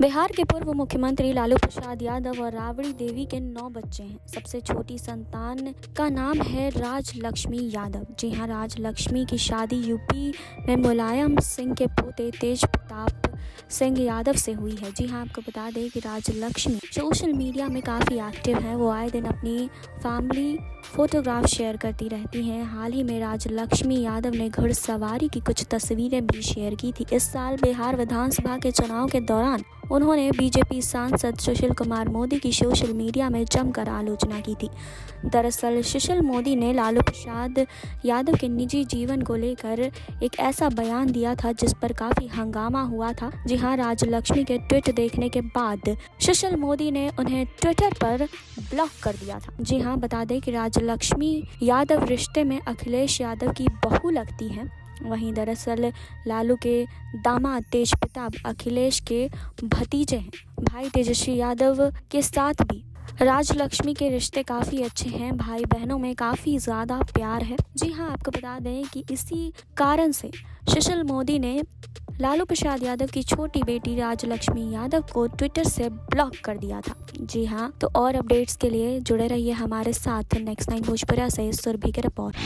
बिहार के पूर्व मुख्यमंत्री लालू प्रसाद यादव और राबड़ी देवी के नौ बच्चे हैं। सबसे छोटी संतान का नाम है राज लक्ष्मी यादव। जी हाँ राज लक्ष्मी की शादी यूपी में मुलायम सिंह के पोते तेज प्रताप सिंह यादव से हुई है। जी हाँ आपको बता दें कि राज लक्ष्मी सोशल मीडिया में काफ़ी एक्टिव हैं। वो आए दिन अपनी फैमिली फोटोग्राफ शेयर करती रहती हैं। हाल ही में राज लक्ष्मी यादव ने घुड़सवारी की कुछ तस्वीरें भी शेयर की थी। इस साल बिहार विधानसभा के चुनाव के दौरान उन्होंने बीजेपी सांसद सुशील कुमार मोदी की सोशल मीडिया में जमकर आलोचना की थी। दरअसल सुशील मोदी ने लालू प्रसाद यादव के निजी जीवन को लेकर एक ऐसा बयान दिया था जिस पर काफ़ी हंगामा हुआ था। जी हाँ राजलक्ष्मी के ट्वीट देखने के बाद सुशील मोदी ने उन्हें ट्विटर पर ब्लॉक कर दिया था। जी हाँ बता दें कि राजलक्ष्मी यादव रिश्ते में अखिलेश यादव की बहू लगती हैं। वहीं दरअसल लालू के दामाद तेज प्रताप अखिलेश के भतीजे हैं। भाई तेजस्वी यादव के साथ भी राजलक्ष्मी के रिश्ते काफ़ी अच्छे हैं। भाई बहनों में काफ़ी ज़्यादा प्यार है। जी हाँ आपको बता दें कि इसी कारण से सुशील मोदी ने लालू प्रसाद यादव की छोटी बेटी राजलक्ष्मी यादव को ट्विटर से ब्लॉक कर दिया था। जी हाँ तो और अपडेट्स के लिए जुड़े रहिए हमारे साथ। नेक्स्ट नाइन भोजपुरा से सुरभि की रिपोर्ट